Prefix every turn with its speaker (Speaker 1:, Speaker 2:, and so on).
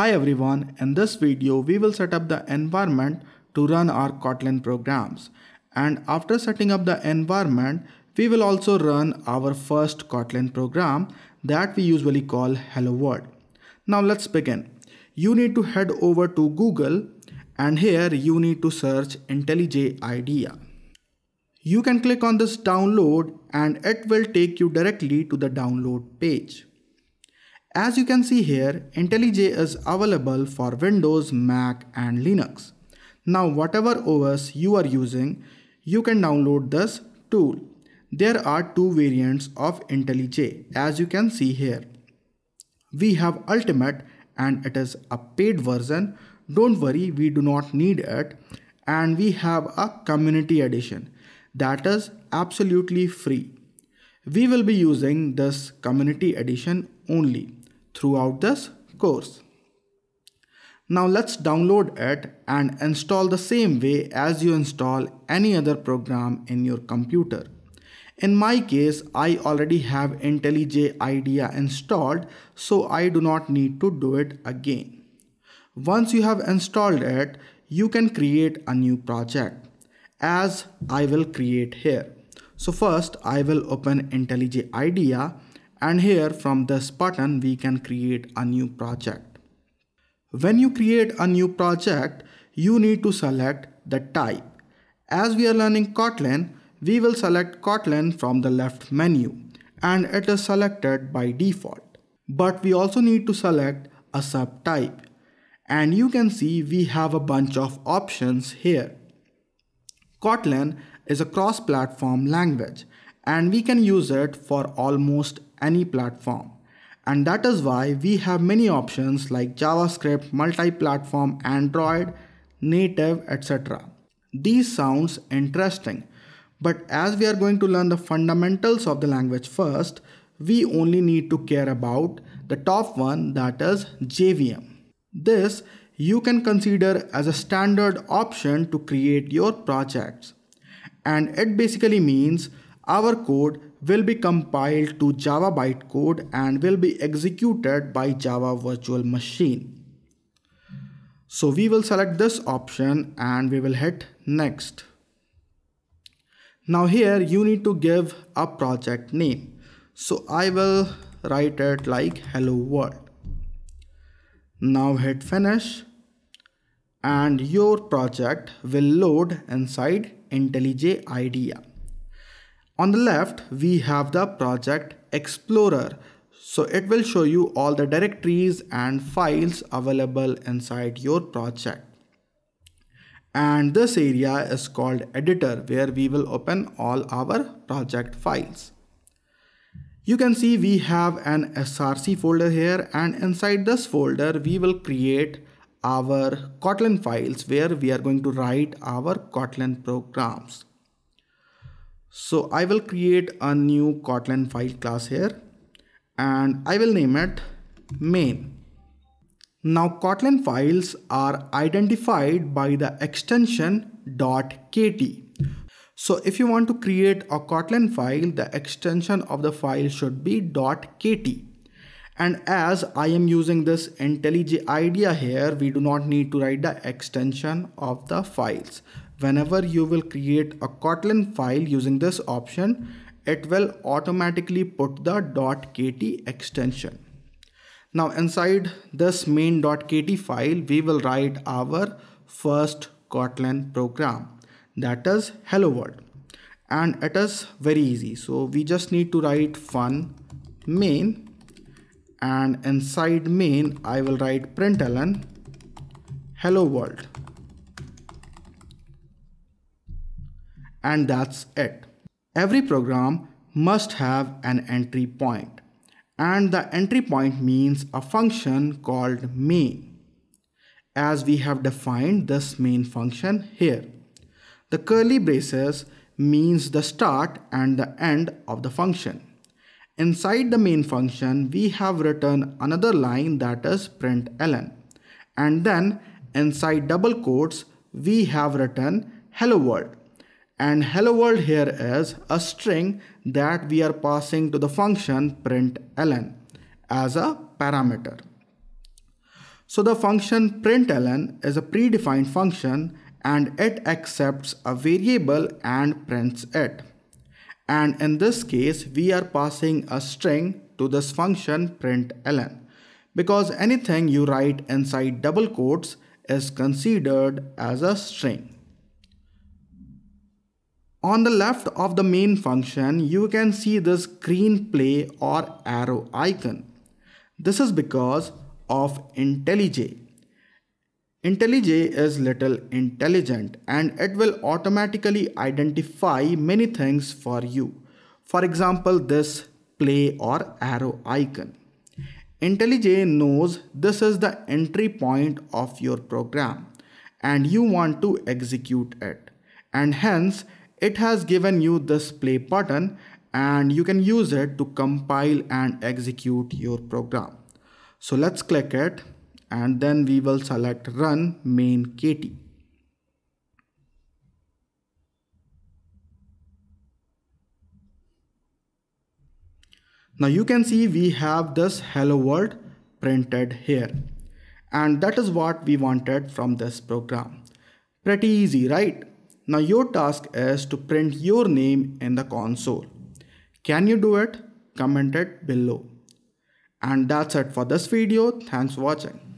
Speaker 1: Hi everyone, in this video we will set up the environment to run our Kotlin programs. And after setting up the environment, we will also run our first Kotlin program that we usually call Hello World. Now let's begin. You need to head over to Google and here you need to search IntelliJ IDEA. You can click on this download and it will take you directly to the download page. As you can see here, IntelliJ is available for Windows, Mac and Linux. Now whatever OS you are using, you can download this tool. There are two variants of IntelliJ as you can see here. We have Ultimate and it is a paid version. Don't worry, we do not need it. And we have a Community Edition that is absolutely free. We will be using this Community Edition only throughout this course. Now let's download it and install the same way as you install any other program in your computer. In my case, I already have IntelliJ IDEA installed, so I do not need to do it again. Once you have installed it, you can create a new project as I will create here. So first I will open IntelliJ IDEA and here from this button we can create a new project. When you create a new project, you need to select the type. As we are learning Kotlin, we will select Kotlin from the left menu and it is selected by default. But we also need to select a subtype and you can see we have a bunch of options here. Kotlin is a cross-platform language and we can use it for almost any platform. And that is why we have many options like JavaScript, multi-platform, Android, native, etc. These sounds interesting, but as we are going to learn the fundamentals of the language first, we only need to care about the top one that is JVM. This you can consider as a standard option to create your projects. And it basically means our code will be compiled to Java bytecode and will be executed by Java virtual machine. So we will select this option and we will hit next. Now here you need to give a project name. So I will write it like hello world. Now hit finish and your project will load inside IntelliJ IDEA. On the left, we have the project explorer. So it will show you all the directories and files available inside your project. And this area is called editor where we will open all our project files. You can see we have an src folder here and inside this folder we will create our Kotlin files where we are going to write our Kotlin programs. So I will create a new Kotlin file class here and I will name it main. Now Kotlin files are identified by the extension .kt. So if you want to create a Kotlin file, the extension of the file should be .kt. And as I am using this IntelliJ IDEA here, we do not need to write the extension of the files. Whenever you will create a Kotlin file using this option, it will automatically put the .kt extension. Now inside this main.kt file, we will write our first Kotlin program that is hello world and it is very easy. So we just need to write fun main and inside main I will write println hello world and that's it. Every program must have an entry point and the entry point means a function called main as we have defined this main function here. The curly braces means the start and the end of the function. Inside the main function, we have written another line that is println. And then inside double quotes, we have written hello world. And hello world here is a string that we are passing to the function println as a parameter. So the function println is a predefined function and it accepts a variable and prints it. And in this case, we are passing a string to this function println because anything you write inside double quotes is considered as a string. On the left of the main function, you can see this green play or arrow icon. This is because of IntelliJ. IntelliJ is little intelligent and it will automatically identify many things for you. For example, this play or arrow icon. IntelliJ knows this is the entry point of your program and you want to execute it. And hence, it has given you this play button and you can use it to compile and execute your program. So let's click it and then we will select run main KT. Now you can see we have this hello world printed here. And that is what we wanted from this program. Pretty easy, right? Now your task is to print your name in the console. Can you do it? Comment it below. And that's it for this video. Thanks for watching.